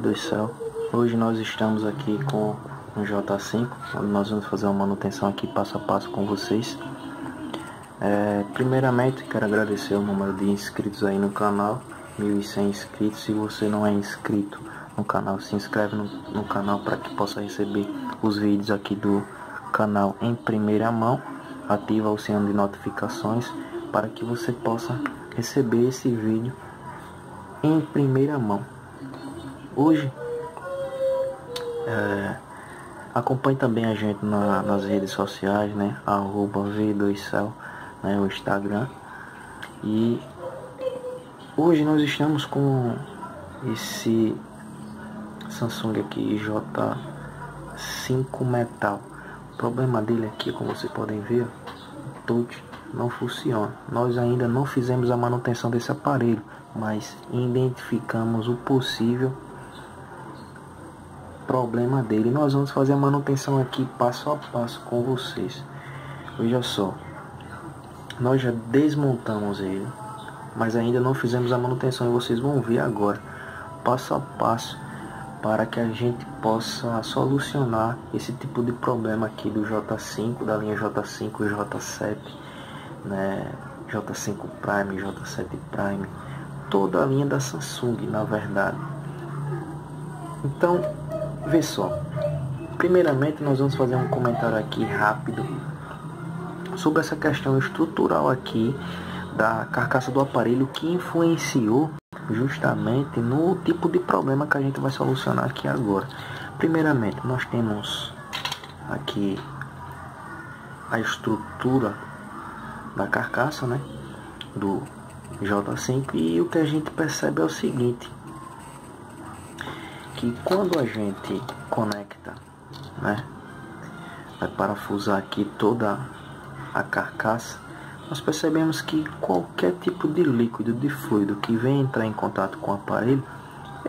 do céu, hoje nós estamos aqui com um J5, onde nós vamos fazer uma manutenção aqui passo a passo com vocês. É, primeiramente quero agradecer o número de inscritos aí no canal, 1.100 inscritos. Se você não é inscrito no canal, se inscreve no, no canal para que possa receber os vídeos aqui do canal em primeira mão. Ativa o sino de notificações para que você possa receber esse vídeo em primeira mão. Hoje, é, acompanhe também a gente na, nas redes sociais, né? Arroba V2Cel, né? O Instagram. E hoje nós estamos com esse Samsung aqui J5 Metal. O problema dele aqui, como vocês podem ver, o touch não funciona. Nós ainda não fizemos a manutenção desse aparelho, mas identificamos o possível problema dele. Nós vamos fazer a manutenção aqui passo a passo com vocês. Veja só, nós já desmontamos ele, mas ainda não fizemos a manutenção e vocês vão ver agora, passo a passo, para que a gente possa solucionar esse tipo de problema aqui do J5, da linha J5 e J7, né? J5 Prime, J7 Prime, toda a linha da Samsung, na verdade. Então, Vê só. Primeiramente, nós vamos fazer um comentário aqui rápido sobre essa questão estrutural aqui da carcaça do aparelho que influenciou justamente no tipo de problema que a gente vai solucionar aqui agora. Primeiramente, nós temos aqui a estrutura da carcaça, né, do J5 e o que a gente percebe é o seguinte, que quando a gente conecta, né, vai parafusar aqui toda a carcaça, nós percebemos que qualquer tipo de líquido, de fluido que vem entrar em contato com o aparelho,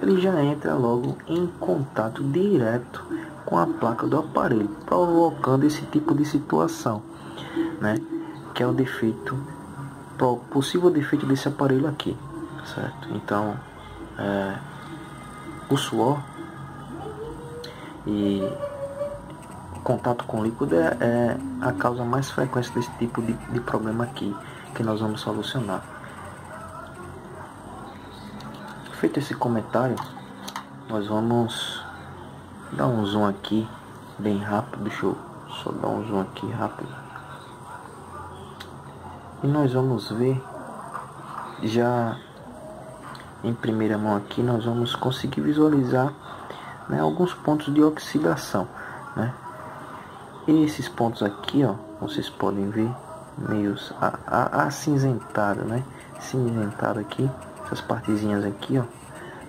ele já entra logo em contato direto com a placa do aparelho, provocando esse tipo de situação, né? Que é o defeito, possível defeito desse aparelho aqui, certo? Então, é, o suor e contato com líquido é, é, a causa mais frequente desse tipo de, de problema aqui que nós vamos solucionar. Feito esse comentário, nós vamos dar um zoom aqui bem rápido. Deixa eu só dar um zoom aqui rápido. E nós vamos ver já em primeira mão aqui nós vamos conseguir visualizar né, alguns pontos de oxidação né? esses pontos aqui ó vocês podem ver meio acinzentado né cinzentado aqui essas partezinhas aqui ó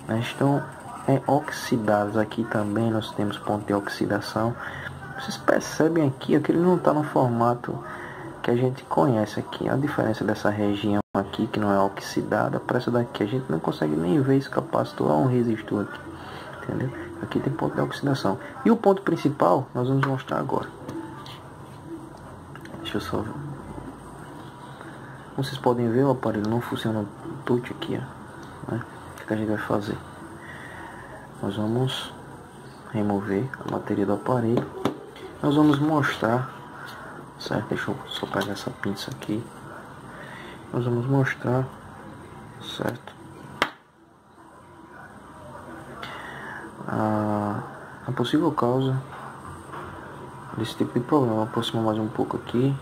né, estão é, oxidados aqui também nós temos ponto de oxidação vocês percebem aqui ó, que ele não está no formato que a gente conhece aqui. A diferença dessa região aqui que não é oxidada para essa daqui a gente não consegue nem ver esse capacitor ou um resistor aqui entendeu? Aqui tem ponto de oxidação. E o ponto principal nós vamos mostrar agora. Deixa eu só ver. Como vocês podem ver o aparelho não funciona touch aqui ó, né? o que a gente vai fazer? Nós vamos remover a bateria do aparelho. Nós vamos mostrar certo deixa eu só pegar essa pinça aqui nós vamos mostrar, certo? A, a possível causa desse tipo de problema. Aproximar mais um pouco aqui.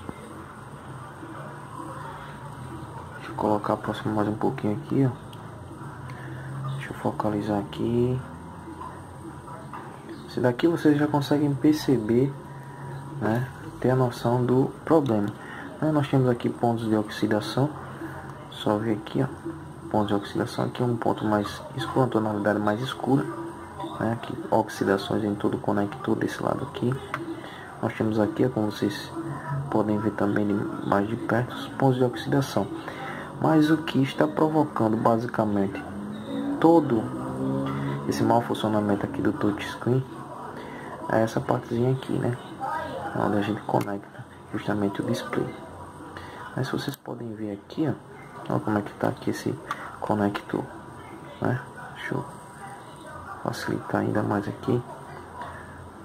Deixa eu colocar aproximar mais um pouquinho aqui, ó. Deixa eu focalizar aqui. Se daqui vocês já conseguem perceber, né? Ter a noção do problema. Aí nós temos aqui pontos de oxidação. Só ver aqui, ó. Pontos de oxidação. Aqui um ponto mais escuro, uma tonalidade mais escura. Né? Aqui, oxidações em todo o conector desse lado aqui. Nós temos aqui, como vocês podem ver também mais de perto, os pontos de oxidação. Mas o que está provocando basicamente todo esse mau funcionamento aqui do touchscreen é essa partezinha aqui, né? Onde a gente conecta justamente o display. Mas vocês podem ver aqui, ó, olha como é que tá aqui esse conector, né? Deixa eu facilitar ainda mais aqui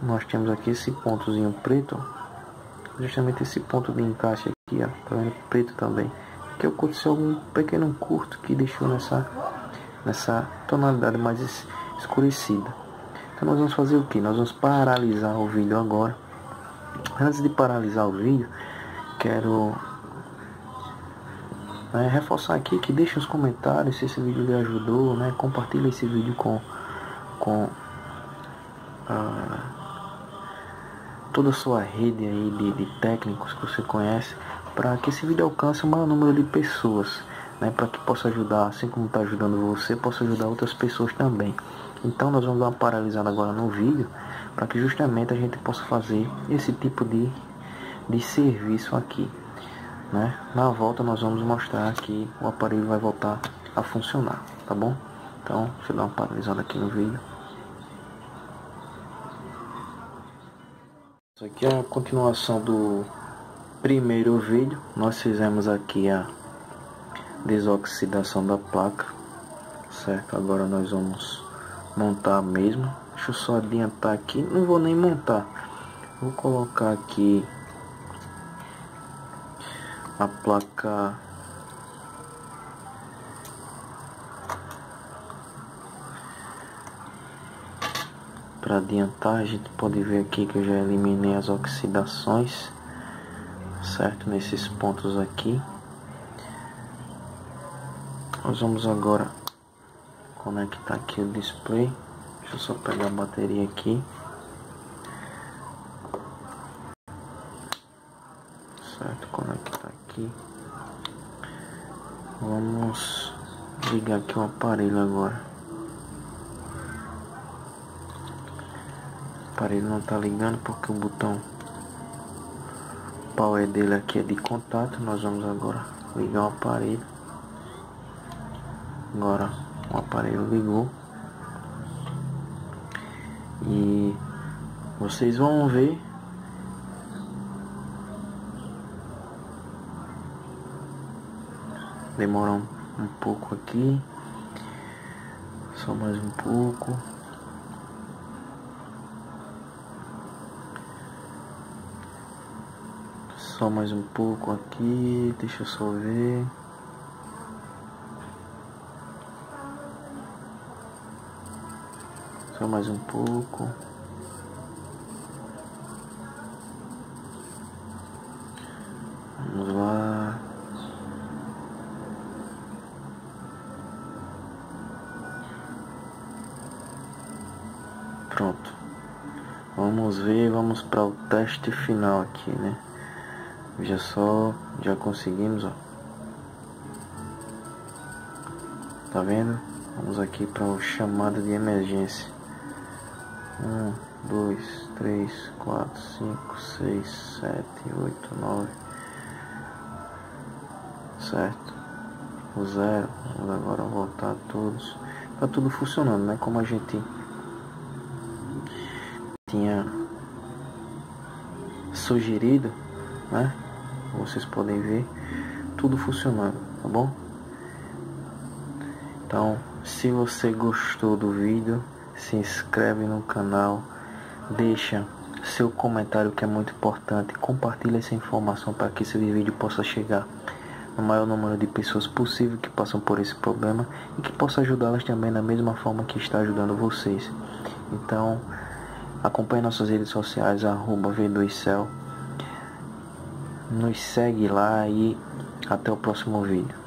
nós temos aqui esse pontozinho preto justamente esse ponto de encaixe aqui ó, tá vendo preto também que aconteceu algum pequeno curto que deixou nessa nessa tonalidade mais escurecida então nós vamos fazer o que nós vamos paralisar o vídeo agora antes de paralisar o vídeo quero né, reforçar aqui que deixe os comentários se esse vídeo lhe ajudou né compartilhe esse vídeo com com ah, toda a sua rede aí de, de técnicos que você conhece para que esse vídeo alcance o maior número de pessoas né, para que possa ajudar, assim como está ajudando você, possa ajudar outras pessoas também. Então nós vamos dar uma paralisada agora no vídeo para que justamente a gente possa fazer esse tipo de, de serviço aqui. Né? Na volta nós vamos mostrar que o aparelho vai voltar a funcionar, tá bom? Então, deixa eu dar uma paralisada aqui no vídeo. Isso aqui é a continuação do primeiro vídeo. Nós fizemos aqui a desoxidação da placa, certo? Agora nós vamos montar mesmo. Deixa eu só adiantar aqui, não vou nem montar. Vou colocar aqui a placa para adiantar. A gente pode ver aqui que eu já eliminei as oxidações certo? Nesses pontos aqui. Nós vamos agora conectar aqui o display deixa eu só pegar a bateria aqui. Certo conectar aqui. Vamos ligar aqui o aparelho agora. Aparelho não tá ligando porque o botão power dele aqui é de contato. Nós vamos agora ligar o aparelho. Agora o aparelho ligou e vocês vão ver demora um, um pouco aqui só mais um pouco Só mais um pouco aqui, deixa eu só ver. Só mais um pouco. Vamos lá. Pronto. Vamos ver, vamos para o teste final aqui, né? Veja só, já conseguimos, ó. Tá vendo? Vamos aqui para o chamado de emergência. Um, dois, três, quatro, cinco, seis, sete, oito, nove. Certo? O zero. Vamos agora voltar todos. Tá tudo funcionando, né? Como a gente tinha sugerido, né? vocês podem ver tudo funcionando, tá bom? Então, se você gostou do vídeo, se inscreve no canal, deixa seu comentário que é muito importante, compartilha essa informação para que esse vídeo possa chegar no maior número de pessoas possível que passam por esse problema e que possa ajudá-las também da mesma forma que está ajudando vocês. Então, acompanhe nossas redes sociais, arroba V2Cel nos segue lá e até o próximo vídeo.